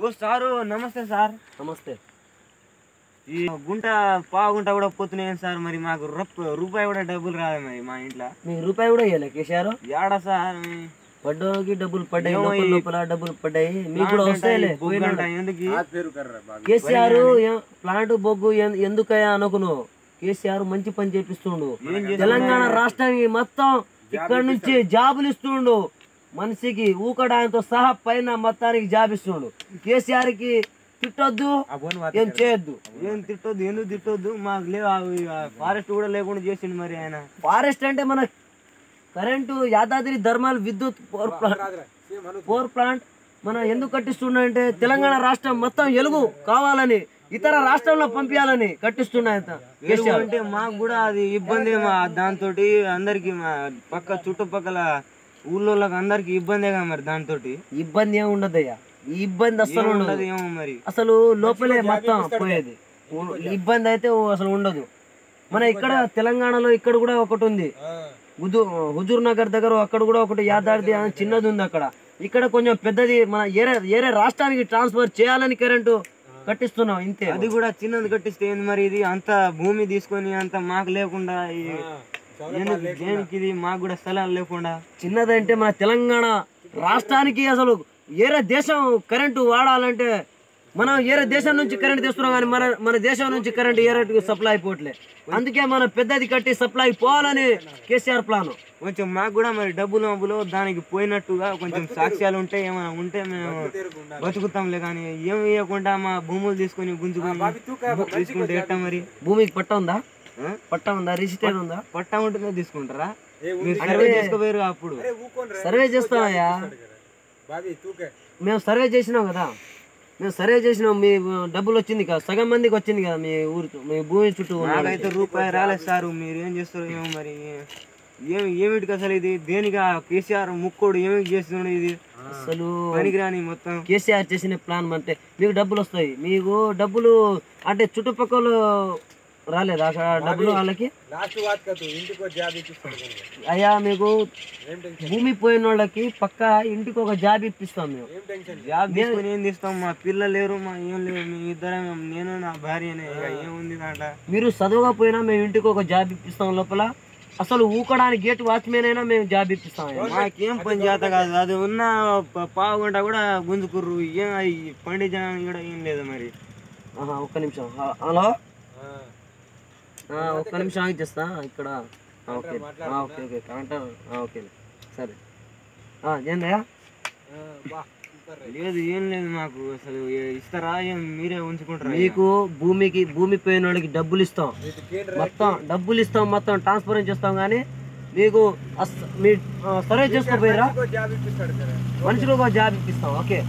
ఓ sir నమస్తే sir. నమస్తే. ఈ గుంట పావుగుంట కూడా పోతున్నాయి సార్ మరి మాకు రూప- రూపాయి కూడా డబ్బులు రాదు మరి మా ఇంట్లో. మీకు రూపాయి కూడా ఇవ్వలే కేసీఆర్? ఏడా సార్ పడ్డోకి డబ్బులు పడ్డాయి లోపల డబ్బులు పడ్డాయి మీకు కూడా వస్తాయిలే ఎందుకు కేసీఆర్ ప్లాంట్ బొగ్గు ఎందుకయ్యా అనుకును. కేసీఆర్ మంచి పని చేపిస్తుండు? తెలంగాణ రాష్ట్రానికి మొత్తం ఇక్కడ నుంచి జాబులు ఇస్తుండు. మనిషికి ఊకడాయంతో సహా పైన మొత్తానికి జాబ్ ఇస్తుండు కేసీఆర్కి తిట్టొద్దు ఏం చేయొద్దు. ఏం తిట్టొద్దు ఎందుకు తిట్టొద్దు? మాకు లేవు ఫారెస్ట్ కూడా లేకుండా చేసిండు మరి ఆయన. ఫారెస్ట్ అంటే మన కరెంటు యాదాద్రి ధర్మాల్ విద్యుత్ పవర్ ప్లాంట్ పవర్ ప్లాంట్ మనం ఎందుకు కట్టిస్తున్నాయంటే తెలంగాణ రాష్ట్రం మొత్తం ఎలుగు కావాలని ఇతర రాష్ట్రంలో పంపించాలని కట్టిస్తున్నాయి అంటే మాకు కూడా అది ఇబ్బంది దాంతో అందరికి మా పక్క చుట్టుపక్కల ఊళ్ళోళ్ళకి అందరికి ఇబ్బందేగా మరి దాంతో ఇబ్బంది ఏమి ఉండదయ్యా ఈ ఇబ్బంది అస్సలు ఉండదు. ఏమో మరి? అసలు లోపలే మొత్తం పోయేది. ఇబ్బంది అయితే అసలు ఉండదు. మన ఇక్కడ తెలంగాణలో ఇక్కడ కూడా ఒకటి ఉంది. హుజూ హుజూర్ నగర్ దగ్గర అక్కడ కూడా ఒకటి యాదాద్రి అని చిన్నది ఉంది అక్కడ. ఇక్కడ కొంచెం పెద్దది మన ఏరే ఏరే రాష్ట్రానికి ట్రాన్స్ఫర్ చేయాలని కరెంటు కట్టిస్తున్నాం ఇంతే. అది కూడా చిన్నది కట్టిస్తే ఏంది మరి ఇది? అంత భూమి తీసుకొని అంత మాకు లేకుండా దేనికి ఇది? మాకు కూడా స్థలాలు లేకుండా. చిన్నదంటే మన తెలంగాణ రాష్ట్రానికి అసలు ఏరే దేశం కరెంటు వాడాలంటే మనం ఏరే దేశం నుంచి కరెంట్ తెస్తున్నాం కానీ మన మన దేశం నుంచి కరెంట్ ఏరే సప్లై అయిపోవట్లే అందుకే మనం పెద్దది కట్టి సప్లై పోవాలని కేసీఆర్ ప్లాన్. కొంచెం మాకు కూడా మరి డబ్బులు మబ్బులు దానికి పోయినట్టుగా కొంచెం సాక్ష్యాలు ఉంటే ఏమైనా ఉంటే మేము బతుకుతాంలే కానీ ఏమి ఇవ్వకుండా మా భూములు తీసుకొని గుంజుకొని తీసుకుంటే మరి? భూమికి పట్ట ఉందా? పట్ట ఉందా? రిజిస్టర్ ఉందా? పట్టా ఉంటేనే తీసుకుంటారా? మీరు సర్వే చేసుకోపోయారు అప్పుడు. సర్వే చేస్తామయ్యా మేము సర్వే చేసినాం కదా. మేము సర్వే చేసినాం. మీ డబ్బులు వచ్చింది కదా. సగం మందికి వచ్చింది కదా మీ ఊరు మీ భూమి చుట్టూ. నాకైతే రూపాయి రాలేదు సార్. మీరు ఏం చేస్తారు ఏమో మరి. ఏమి ఏమిటికి అసలు ఇది? దేనిగా కేసీఆర్ ముక్కోడు ఏమి చేస్తున్నాడు ఇది? అసలు పనికిరాని మొత్తం. కేసీఆర్ చేసిన ప్లాన్ అంటే మీకు డబ్బులు వస్తాయి. మీకు డబ్బులు అంటే చుట్టుపక్కల రాలేదా? అక్కడ డబ్బులు వాళ్ళకి? అయ్యా మీకు భూమి పోయిన వాళ్ళకి పక్క ఇంటికి ఒక జాబ్ ఇప్పిస్తాం మేము. జాబ్ తీసుకొని ఏం తీస్తాం మా పిల్లలు లేరు మా ఏం లేరు మీ ఇద్దరం నేను నా భార్యనే ఏముంది దాంట్లో మీరు చదవకపోయినా మేము ఇంటికి ఒక జాబ్ ఇప్పిస్తాం లోపల. అసలు ఊకడానికి గేట్ వాచ్మెన్ అయినా మేము జాబ్ ఇప్పిస్తాం. మాకేం పని చేత కాదు అది ఉన్న ప- పావుగంట కూడా గుంజుకుర్రు. ఏం ఈ పండించడానికి కూడా ఏం లేదు మరి. ఆహా, ఒక్క నిమిషం. హలో? ఆ, ఒక్క నిమిషం ఆగి చేస్తా ఇక్కడ. Okay. Okay okay current okay. సరే. ఏందయ్యా? లేదు ఏం లేదు మాకు అసలు ఇస్తారా? ఏం మీరే ఉంచుకుంటారా? మీకు భూమికి భూమి పోయిన వాళ్ళకి డబ్బులు ఇస్తాం. మొత్తం డబ్బులు ఇస్తాం మొత్తం ట్రాన్స్ఫర్ చేస్తాం కానీ మీకు మీ సర్వే చేసుకోపోయారా? మనుషులకు ఒక జాబ్ ఇప్పిస్తాం. ఓకే.